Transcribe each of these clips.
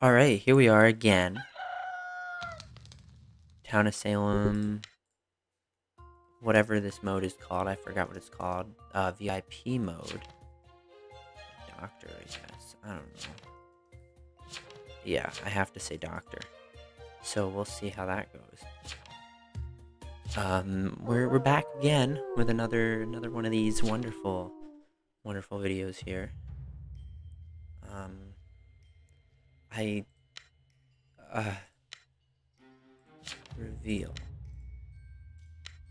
Alright, here we are again. Town of Salem. Whatever this mode is called. I forgot what it's called. Uh, VIP mode. Doctor, I guess. I don't know. Yeah, I have to say doctor. So we'll see how that goes. Um, we're, we're back again with another another one of these wonderful, wonderful videos here. Um, I uh, reveal.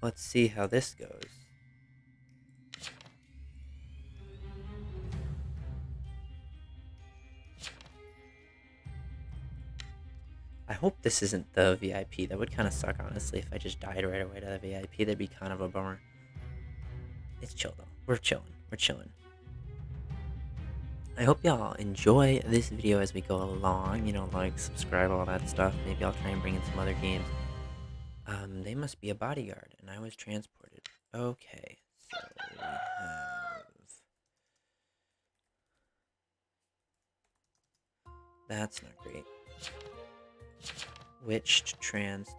Let's see how this goes. I hope this isn't the VIP. That would kind of suck, honestly, if I just died right away to the VIP. That'd be kind of a bummer. It's chill, though. We're chilling. We're chilling. I hope y'all enjoy this video as we go along. You know, like, subscribe, all that stuff. Maybe I'll try and bring in some other games. Um, they must be a bodyguard, and I was transported. Okay, so we have... That's not great. Witched trans...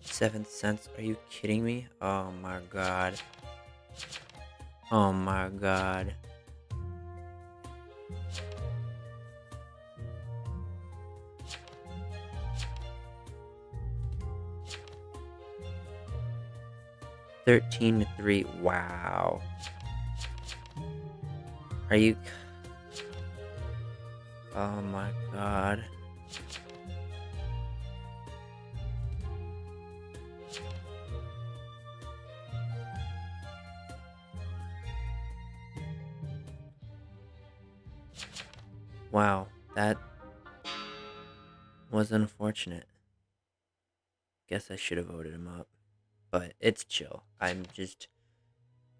Seventh sense, are you kidding me? Oh my god. Oh my god. Thirteen to three. Wow. Are you? Oh my god. Wow, that was unfortunate. Guess I should have voted him up. But it's chill. I'm just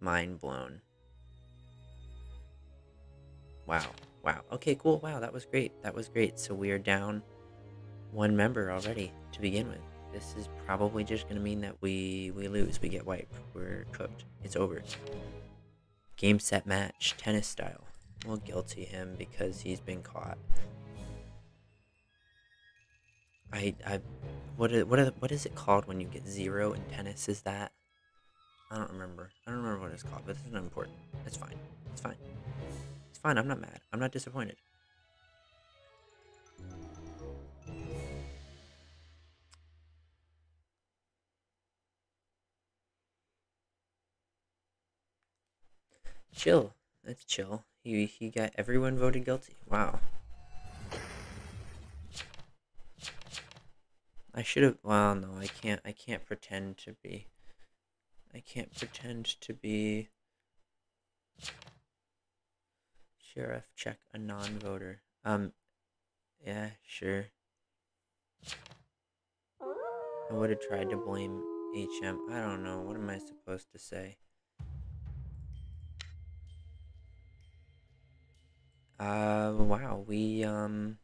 mind blown. Wow. Wow. Okay, cool. Wow, that was great. That was great. So we are down one member already to begin with. This is probably just going to mean that we, we lose. We get wiped. We're cooked. It's over. Game, set, match. Tennis style. We'll guilty him because he's been caught. I, I, what, is, what, are, what is it called when you get zero in tennis? Is that? I don't remember. I don't remember what it's called, but it's not important. It's fine. It's fine. It's fine. I'm not mad. I'm not disappointed. Chill. That's chill. He he got everyone voted guilty. Wow. I should have. Well, no, I can't. I can't pretend to be. I can't pretend to be. Sheriff, check a non-voter. Um, yeah, sure. I would have tried to blame HM. I don't know. What am I supposed to say? Uh, wow, we, um...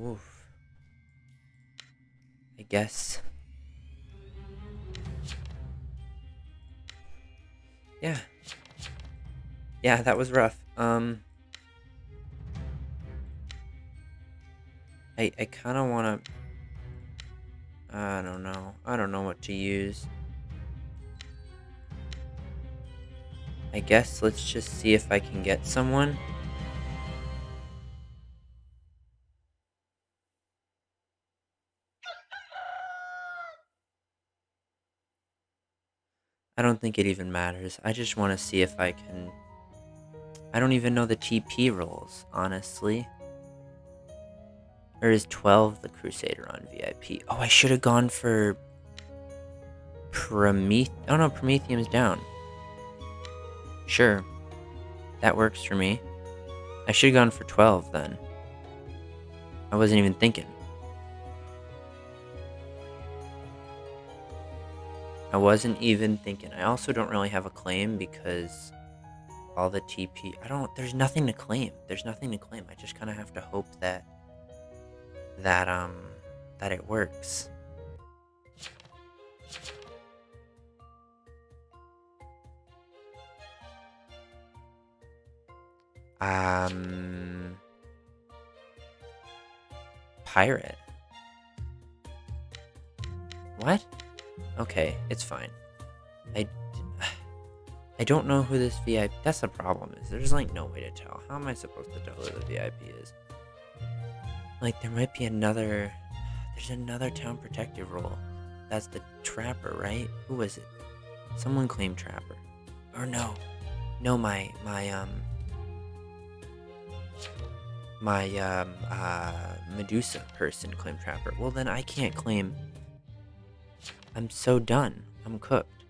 Oof. I guess. Yeah. Yeah, that was rough. Um... I, I kind of want to... I don't know. I don't know what to use. I guess let's just see if I can get someone. I don't think it even matters. I just want to see if I can... I don't even know the TP roles, honestly. Or is 12 the Crusader on VIP? Oh, I should have gone for... Promethe... Oh no, Prometheum's down. Sure. That works for me. I should have gone for 12 then. I wasn't even thinking. I wasn't even thinking. I also don't really have a claim because all the TP... I don't... There's nothing to claim. There's nothing to claim. I just kind of have to hope that... That, um... That it works. Um, pirate. What? Okay, it's fine. I, I don't know who this VIP. That's the problem. Is there's like no way to tell. How am I supposed to tell who the VIP is? Like there might be another. There's another town protective role. That's the trapper, right? Who was it? Someone claimed trapper. Or no, no, my my um my um uh Medusa person claim trapper. Well then I can't claim. I'm so done. I'm cooked.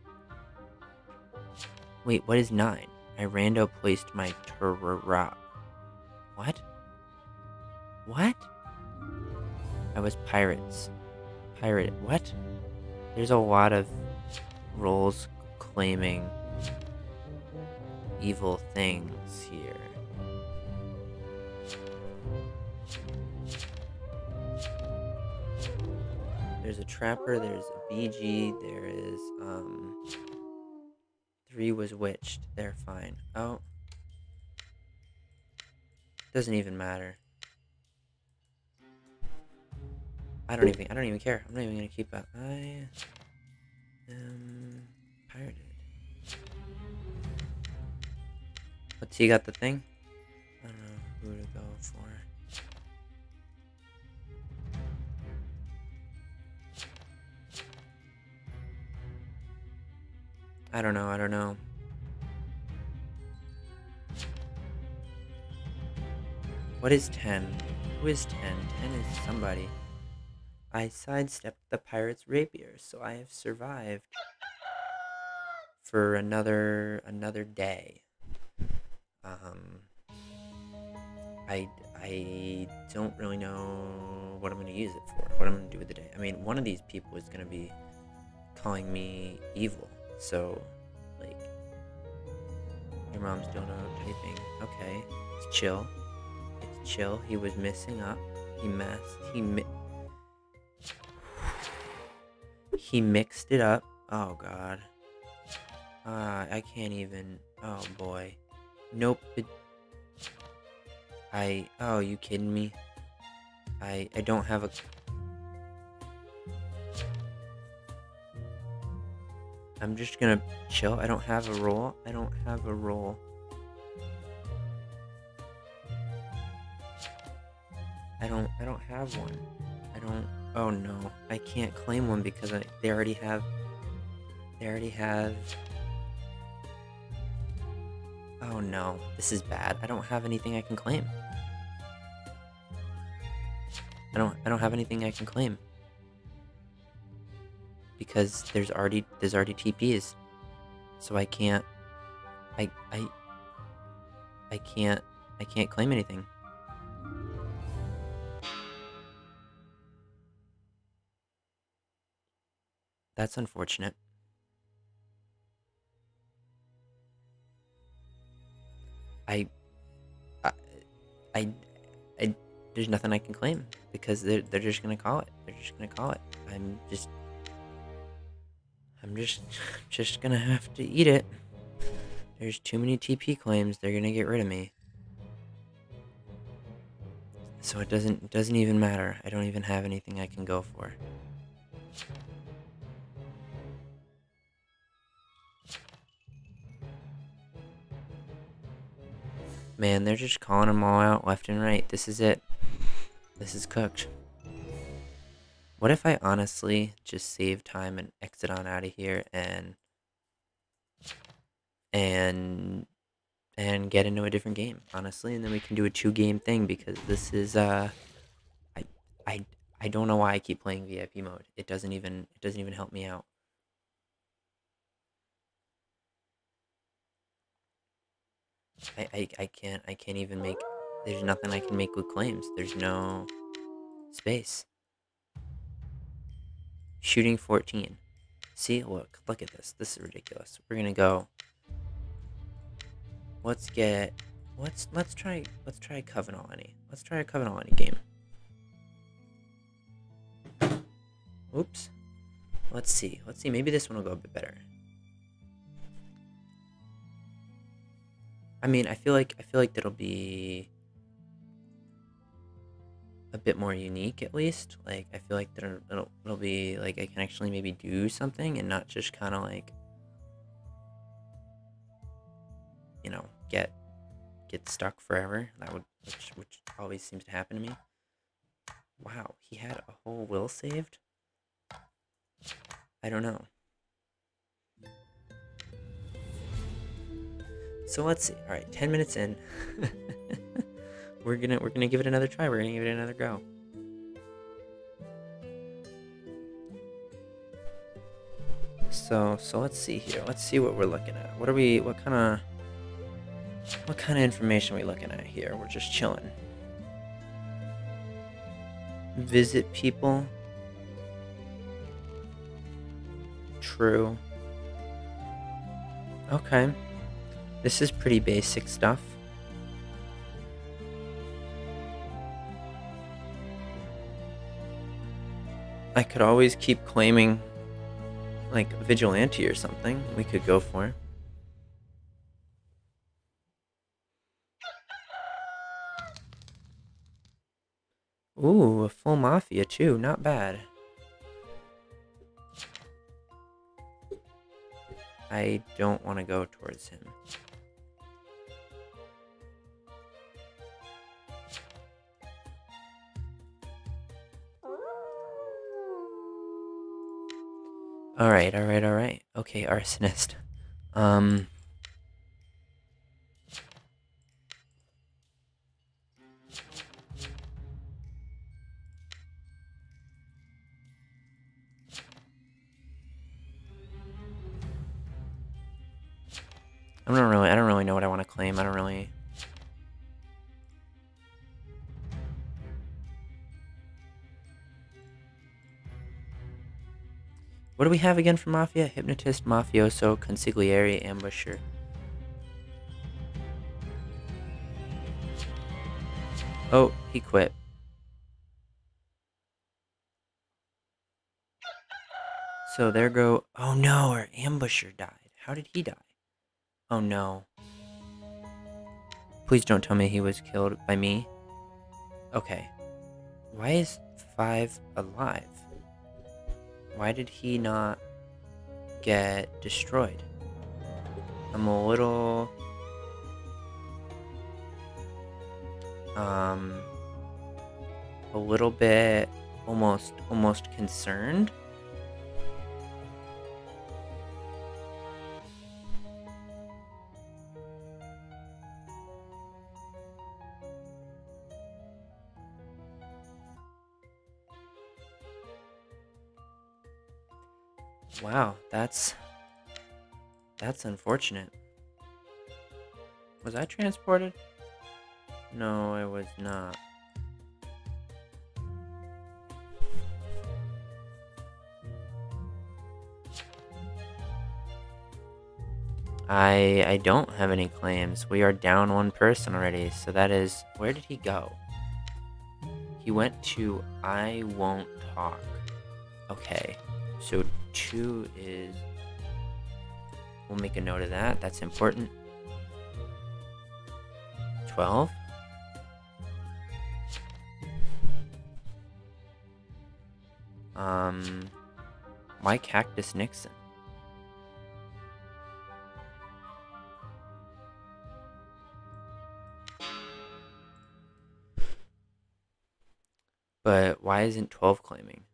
Wait, what is nine? I rando placed my Turra. What? What? I was pirates. Pirate. What? There's a lot of roles claiming evil things here. There's a trapper, there's a BG, there is, um, three was witched. They're fine. Oh. Doesn't even matter. I don't even, I don't even care. I'm not even gonna keep that. I am pirated. What's he got the thing? I don't know who to go for. I don't know, I don't know. What is 10? Who is 10? 10 is somebody. I sidestepped the pirate's rapier, so I have survived for another another day. Um, I I don't really know what I'm gonna use it for. What I'm gonna do with the day. I mean, one of these people is gonna be calling me evil. So, like, your mom's doing a typing. Okay, it's chill. It's chill. He was missing up. He messed. He mi- He mixed it up. Oh god. Uh, I can't even. Oh boy. Nope. It, I. Oh, you kidding me? I. I don't have a. I'm just gonna chill. I don't have a role. I don't have a role. I don't. I don't have one. I don't. Oh no, I can't claim one because I, they already have. They already have. Oh no, this is bad. I don't have anything I can claim. I don't. I don't have anything I can claim because there's already there's already TPs, so I can't. I I. I can't. I can't claim anything. That's unfortunate. I, I, I, I, there's nothing I can claim because they're they're just gonna call it. They're just gonna call it. I'm just, I'm just, just gonna have to eat it. There's too many TP claims. They're gonna get rid of me. So it doesn't it doesn't even matter. I don't even have anything I can go for. Man, they're just calling them all out left and right. This is it. This is cooked. What if I honestly just save time and exit on out of here and and and get into a different game, honestly, and then we can do a two game thing because this is uh I I I don't know why I keep playing VIP mode. It doesn't even it doesn't even help me out. I, I, I can't I can't even make there's nothing I can make with claims. There's no space. Shooting 14. See, look, look at this. This is ridiculous. We're gonna go. Let's get let's let's try let's try Covenant Let's try a Covenant game. Oops. Let's see. Let's see. Maybe this one will go a bit better. I mean, I feel like I feel like that'll be a bit more unique at least. Like I feel like there it'll, it'll be like I can actually maybe do something and not just kind of like you know get get stuck forever. That would which which always seems to happen to me. Wow, he had a whole will saved. I don't know. So let's see. All right, 10 minutes in. we're to we're to give it another try. We're to give it another go. So, so let's see here. Let's see what we're looking at. What are we what kind of what kind of information are we looking at here? We're just chilling. Visit people. True. Okay. This is pretty basic stuff. I could always keep claiming like vigilante or something we could go for. Ooh, a full mafia too, not bad. I don't want to go towards him. Alright, alright, alright. Okay, arsonist. Um... I don't really, I don't really know what I want to claim. I don't really... What do we have again for Mafia? Hypnotist, Mafioso, Consigliere, Ambusher. Oh, he quit. So there go... Oh no, our Ambusher died. How did he die? Oh no. Please don't tell me he was killed by me. Okay. Why is Five alive? Why did he not get destroyed? I'm a little... Um... A little bit almost almost concerned Wow, that's that's unfortunate. Was I transported? No, I was not. I I don't have any claims. We are down one person already. So that is where did he go? He went to I won't talk. Okay. Two is... We'll make a note of that. That's important. 12. Um, why Cactus Nixon? But why isn't 12 claiming?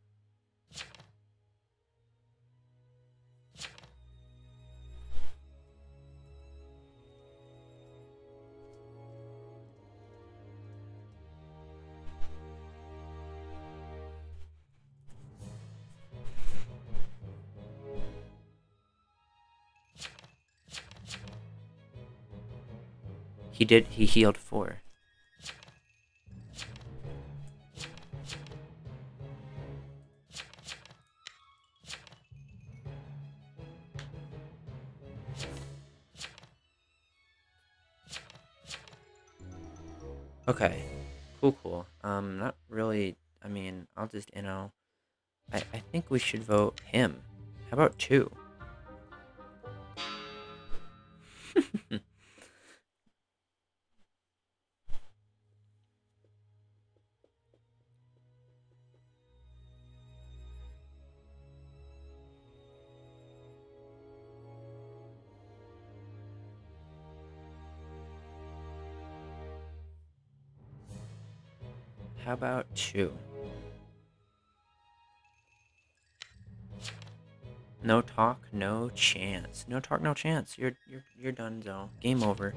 He did, he healed four. Okay. Cool, cool. Um, not really, I mean, I'll just, you know, I, I think we should vote him. How about two? Two? No talk, no chance. No talk, no chance. You're you're you're done, Zo. Game over.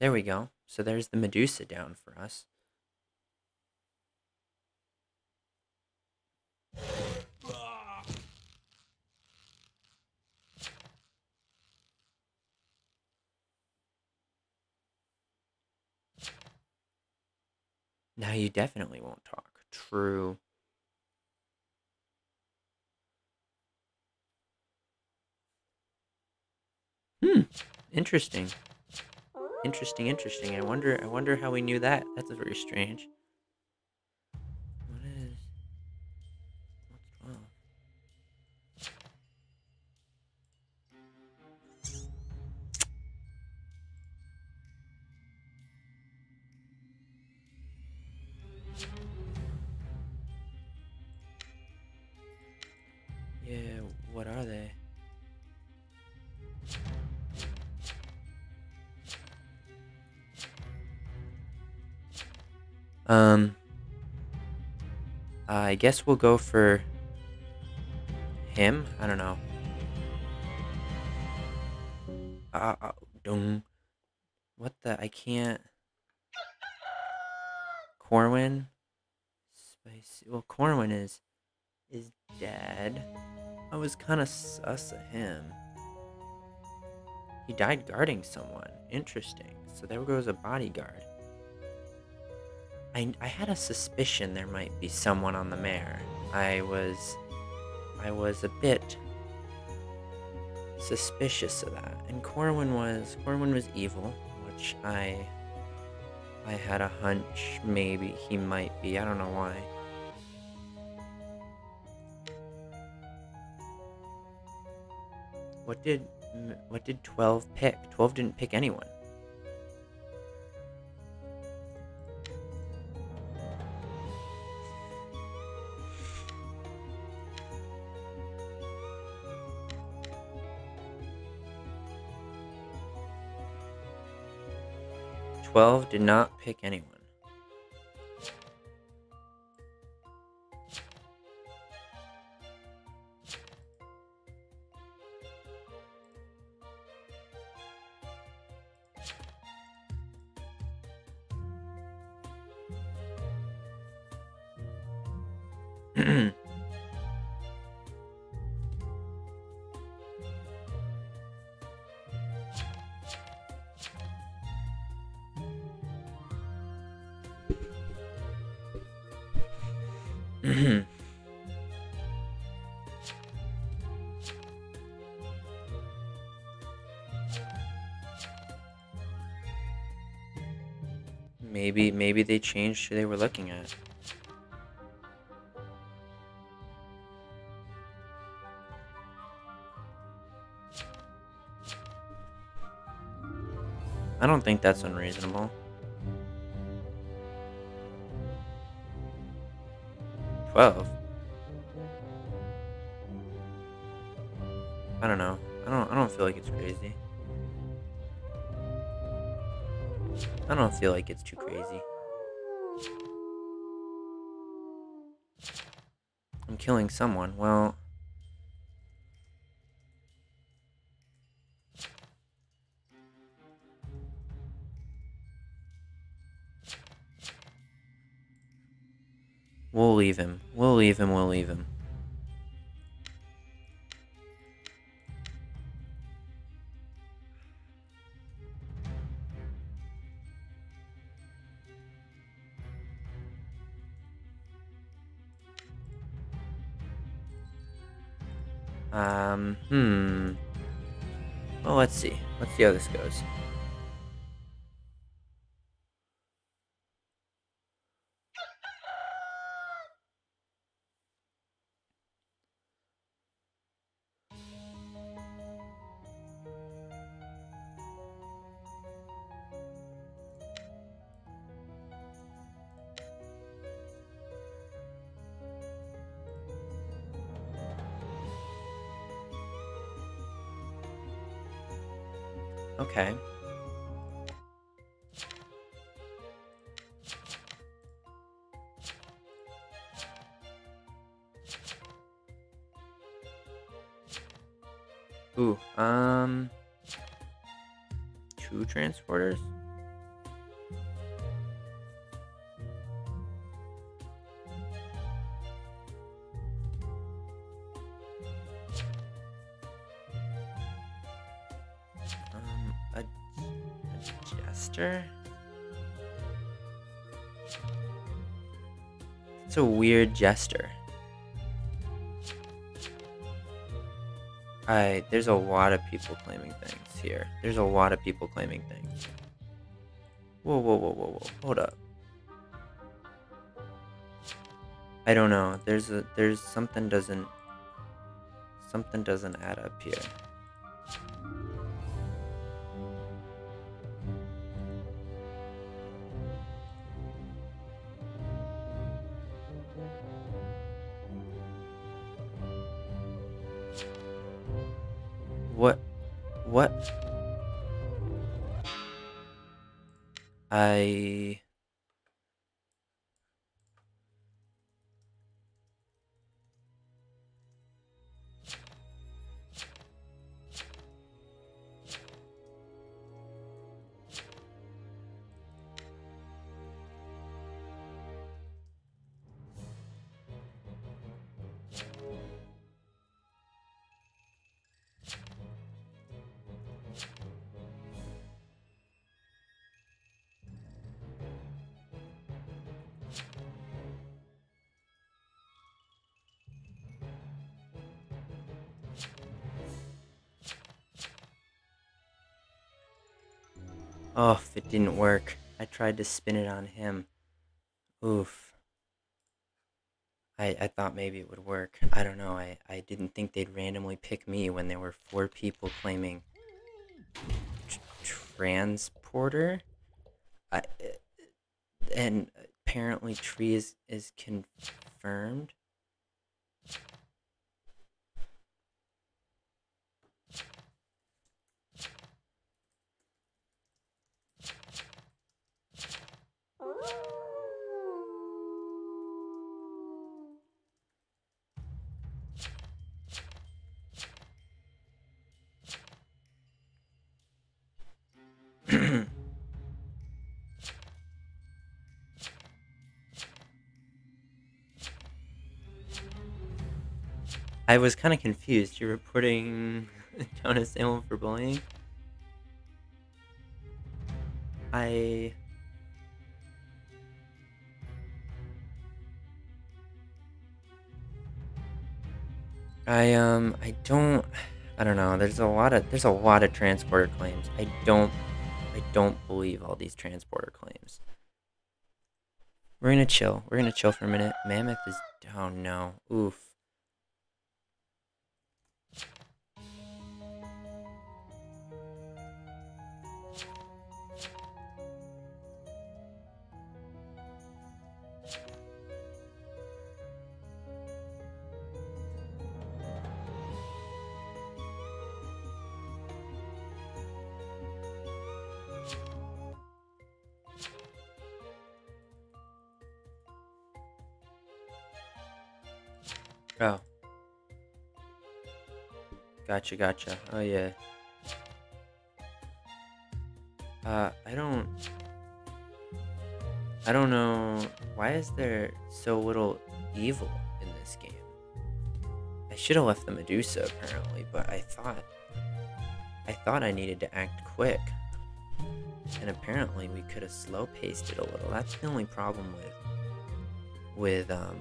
There we go. So there's the Medusa down for us. You definitely won't talk. True. Hmm. Interesting. Interesting, interesting. I wonder I wonder how we knew that. That's very strange. Um, I guess we'll go for him. I don't know. Uh, uh dung. What the? I can't. Corwin. Spicy. Well, Corwin is is dead. I was kind of sus of him. He died guarding someone. Interesting. So there goes a bodyguard. I, I had a suspicion there might be someone on the mayor. I was I was a bit suspicious of that. And Corwin was Corwin was evil, which I I had a hunch maybe he might be. I don't know why. What did what did 12 pick? 12 didn't pick anyone. Twelve did not pick anyone. Maybe they changed who they were looking at. I don't think that's unreasonable. Twelve. I don't know. I don't I don't feel like it's crazy. I don't feel like it's too crazy. I'm killing someone. Well, We'll leave him. We'll leave him. We'll leave him. Let's see. Let's see how this goes. Okay. Ooh, um, two transporters. It's a weird gesture. I there's a lot of people claiming things here. There's a lot of people claiming things. Whoa, whoa, whoa, whoa, whoa. Hold up. I don't know. There's a there's something doesn't something doesn't add up here. What what? I tried to spin it on him. Oof. I, I thought maybe it would work. I don't know. I, I didn't think they'd randomly pick me when there were four people claiming tr- transporter. I, and apparently tree is, is confirmed. I was kind of confused. You're reporting Jonas Salem for bullying? I. I um I don't I don't know. There's a lot of there's a lot of transporter claims. I don't I don't believe all these transporter claims. We're gonna chill. We're gonna chill for a minute. Mammoth is oh no. Oof. Oh. Gotcha, gotcha. Oh yeah. Uh, I don't. I don't know. Why is there so little evil in this game? I should have left the Medusa apparently, but I thought. I thought I needed to act quick. And apparently we could have slow paced it a little. That's the only problem with. With, um.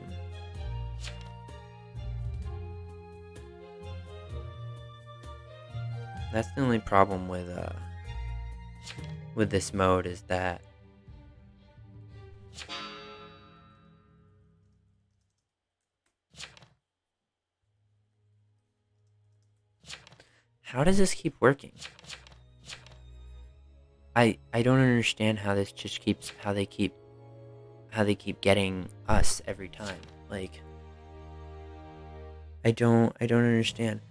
That's the only problem with uh with this mode is that How does this keep working? I I don't understand how this just keeps how they keep how they keep getting us every time. Like I don't I don't understand.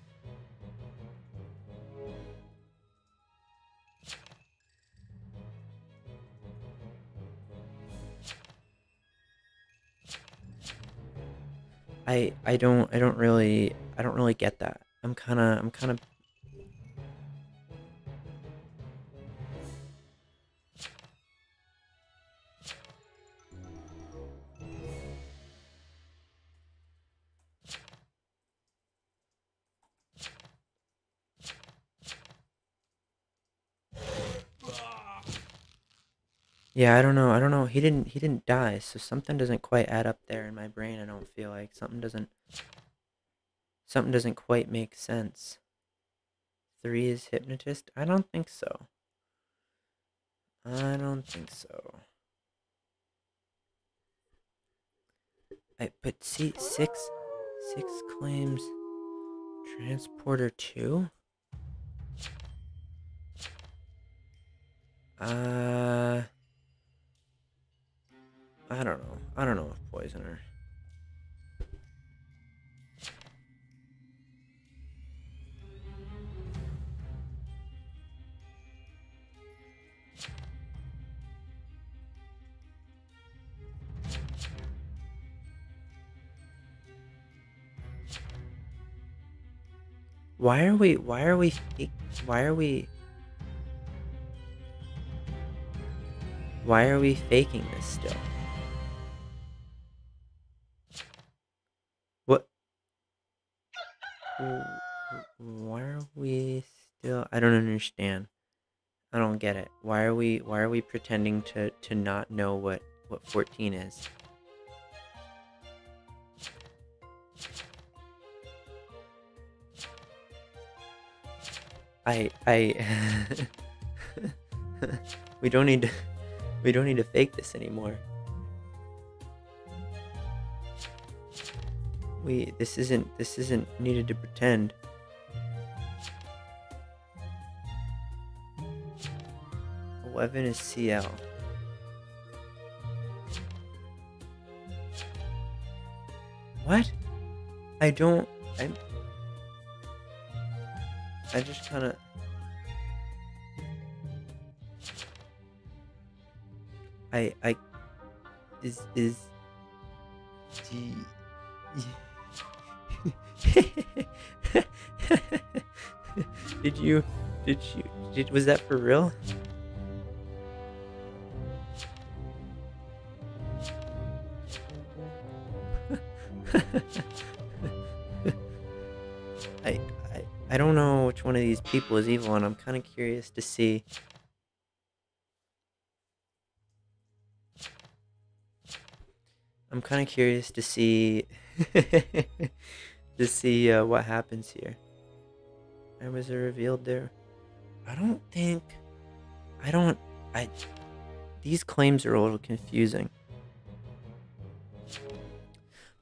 I I don't I don't really I don't really get that. I'm kind of I'm kind of Yeah, I don't know. I don't know. He didn't he didn't die, so something doesn't quite add up there in my brain. I don't feel like something doesn't something doesn't quite make sense. 3 is hypnotist? I don't think so. I don't think so. I but see 6 6 claims transporter 2? Uh I don't know. If poisoner. Why are we why are we why are we why are we faking this still? Don't understand. I don't get it. Why are we? Why are we pretending to to not know what what 14 is? I I we don't need to we don't need to fake this anymore. We this isn't this isn't needed to pretend. Eleven is CL. What? I don't I I just kinda I I is is D did you did you did was that for real? I, I I don't know which one of these people is evil and I'm kind of curious to see I'm kind of curious to see to see uh, what happens here. I was revealed there. I don't think. I don't. I. These claims are a little confusing.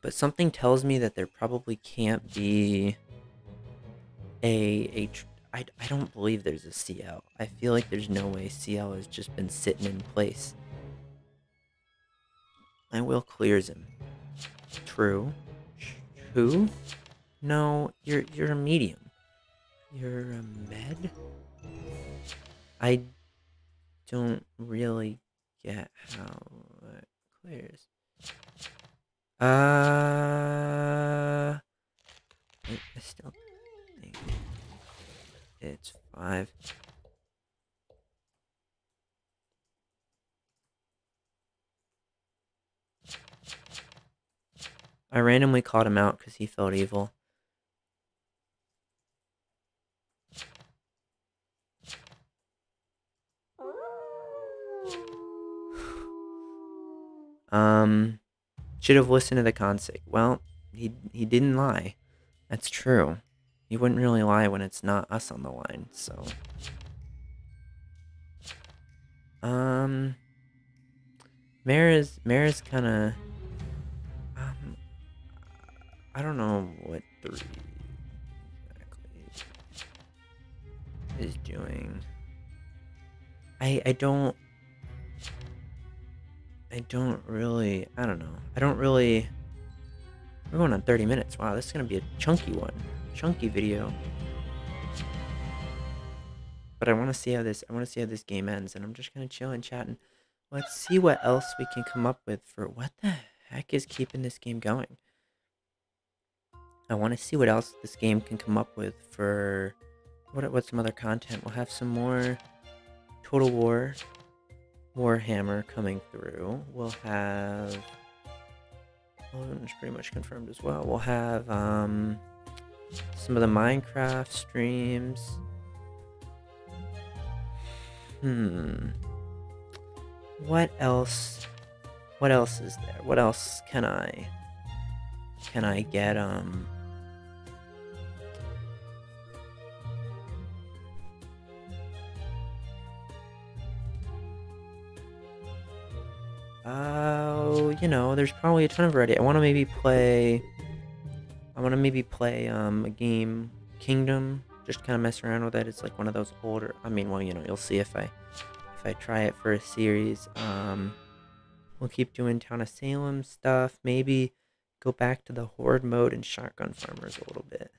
But something tells me that there probably can't be a a. I, I don't believe there's a CL. I feel like there's no way CL has just been sitting in place. My will clears him. True. Who? No, you're you're a medium. You're a med? I don't really get how it clears. Uh I, still think it's five. I randomly called him out because he felt evil. Um, should have listened to the consig. Well, he he didn't lie. That's true. He wouldn't really lie when it's not us on the line. So, um, Mara's Mara's kind of I don't know what three exactly is doing. I I don't I don't really I don't know. I don't really We're going on 30 minutes. Wow, this is gonna be a chunky one. Chunky video. But I wanna see how this I wanna see how this game ends and I'm just gonna chill and chat and let's see what else we can come up with for what the heck is keeping this game going. I want to see what else this game can come up with for what what's some other content. We'll have some more Total War Warhammer coming through. We'll have well, it's pretty much confirmed as well. We'll have um, some of the Minecraft streams. Hmm. What else? What else is there? What else can I can I get um Oh, you know, there's probably a ton of variety. I want to maybe play. I want to maybe play um, a game, Kingdom. Just kind of mess around with it. It's like one of those older. I mean, well, you know, you'll see if I if I try it for a series. Um, we'll keep doing Town of Salem stuff. Maybe go back to the Horde mode and Shotgun Farmers a little bit.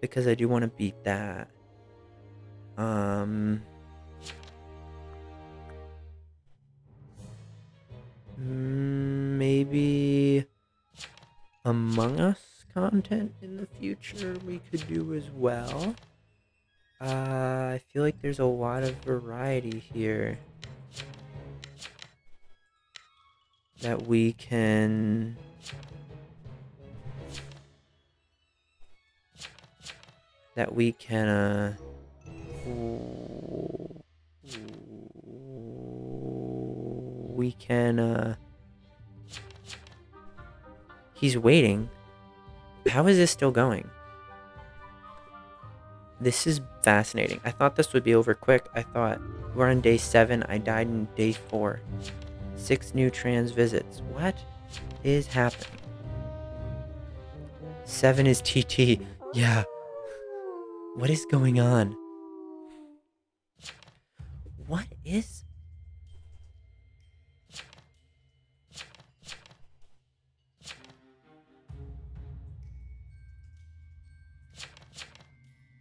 Because I do want to beat that. Um, maybe Among Us content in the future we could do as well. Uh, I feel like there's a lot of variety here that we can that we can uh we can, uh... He's waiting. How is this still going? This is fascinating. I thought this would be over quick. I thought we're on day seven. I died in day four. Six new trans visits. What is happening? Seven is TT. Yeah. What is going on? What is...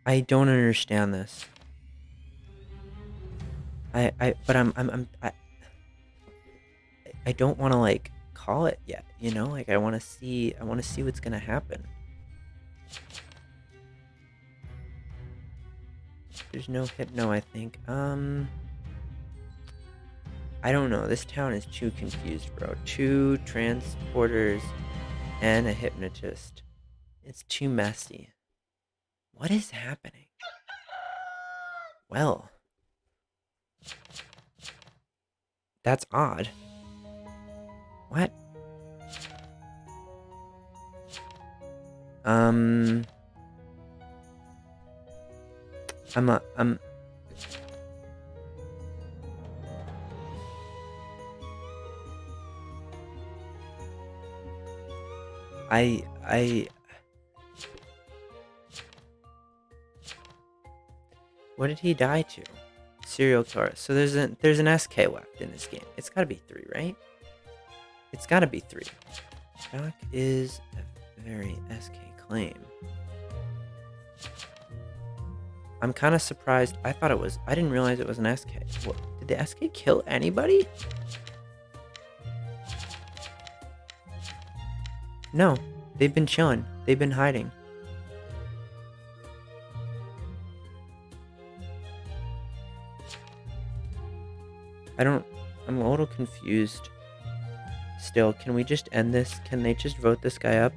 I don't understand this. I, I, but I'm, I'm, I'm, I, I don't want to like call it yet, you know? Like I want to see, I want to see what's gonna happen. There's no hypno, I think. Um... I don't know. This town is too confused, bro. Two transporters and a hypnotist. It's too messy. What is happening? Well. That's odd. What? Um... I'm a, I'm I I What did he die to? Serial killer. So there's an there's an SK left in this game. It's gotta be three, right? It's gotta be three. Doc is a very SK claim. I'm kind of surprised. I thought it was. I didn't realize it was an SK. What, did the SK kill anybody? No, they've been chilling. They've been hiding. I don't... I'm a little confused. Still, can we just end this? Can they just vote this guy up?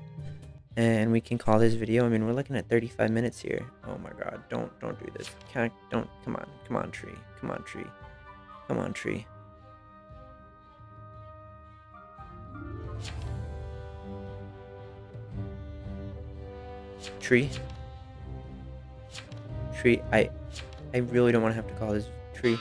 And we can call this video? I mean, we're looking at 35 minutes here. Oh my god, don't, don't do this. Can't, don't, come on. Come on, tree. Come on, tree. Come on, tree. Tree. Tree. I I really don't want to have to call this tree.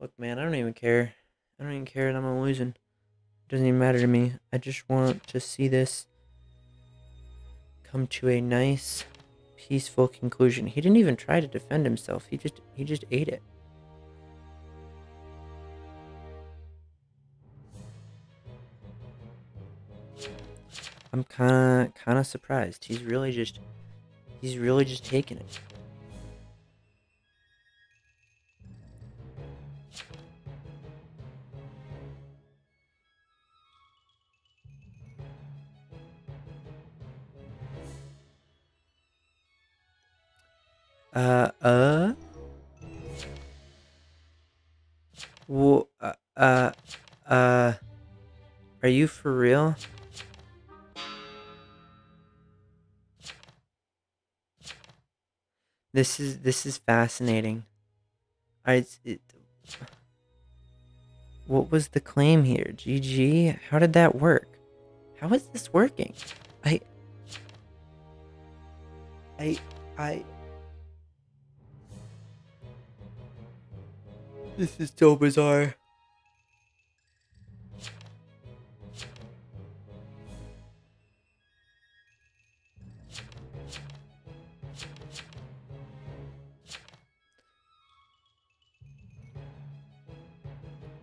Look, man, I don't even care. I don't even care that I'm losing. It doesn't even matter to me. I just want to see this come to a nice, peaceful conclusion. He didn't even try to defend himself. He just he just ate it. I'm kind of kind of surprised. He's really just he's really just taking it. Uh, uh? Well, uh, uh, uh, are you for real? This is, this is fascinating. I, it, what was the claim here? GG? How did that work? How is this working? I, I, I, this is so bizarre.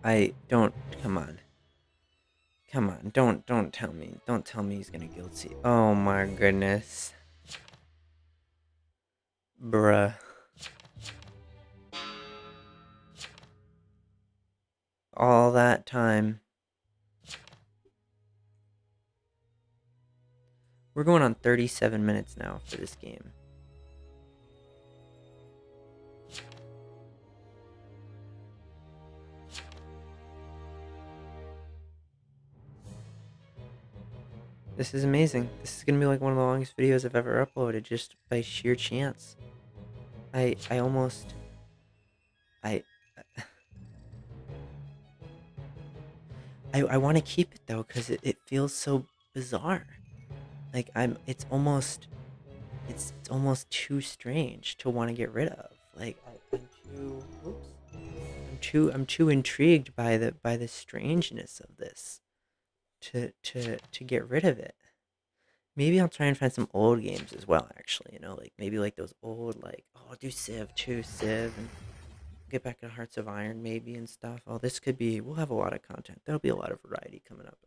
I don't come on. Come on, don't don't tell me. Don't tell me he's gonna guilty. Oh my goodness. Bruh. All that time. We're going on 37 minutes now for this game. This is amazing. This is gonna be like one of the longest videos I've ever uploaded just by sheer chance. I I almost I I, I want to keep it though because it, it feels so bizarre. Like I'm it's almost it's it's almost too strange to want to get rid of. Like I, I'm too oops. I'm too I'm too intrigued by the by the strangeness of this to to to get rid of it. Maybe I'll try and find some old games as well. Actually, you know, like maybe like those old like oh I'll do Civ two Civ and get back to Hearts of Iron maybe and stuff. Oh, this could be. We'll have a lot of content. There'll be a lot of variety coming up.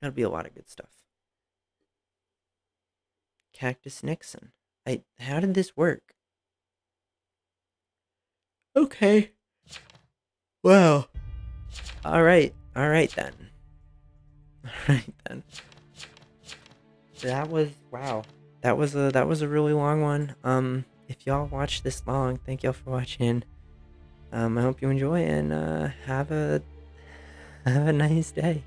That'll be a lot of good stuff. Cactus Nixon. I. How did this work? Okay. Wow. All right. All right then. Right then. That was wow. That was a that was a really long one. Um if y'all watched this long, thank y'all for watching. Um I hope you enjoy and uh have a have a nice day.